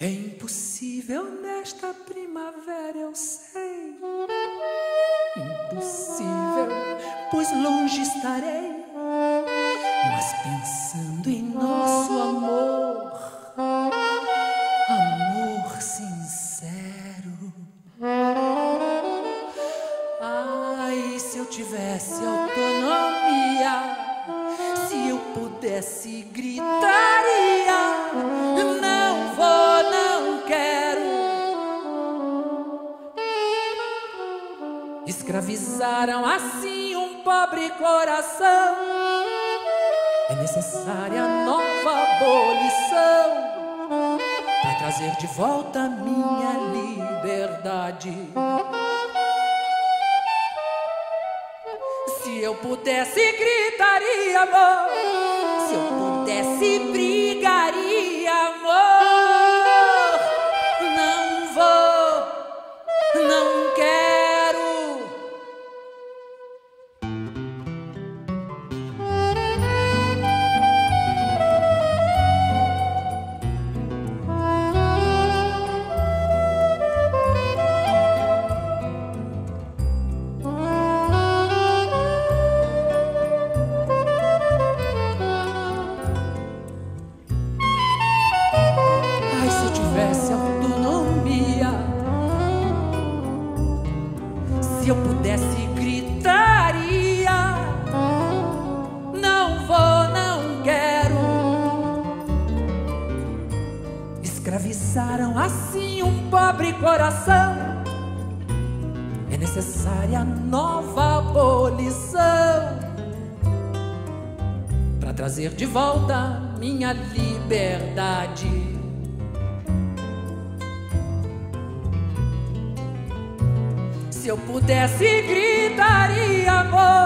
É impossível nesta primavera, eu sei. Impossível, pois longe estarei. Mas pensando em nosso amor, amor sincero. Ai, se eu tivesse autonomia, se eu pudesse gritaria. Escravizaram assim um pobre coração. É necessária nova abolição para trazer de volta minha liberdade. Se eu pudesse, gritaria, amor. Se eu pudesse, brigaria, se eu pudesse gritaria, não vou, não quero. Escravizaram assim um pobre coração. É necessária nova abolição para trazer de volta minha liberdade. Eu pudesse, gritaria amor.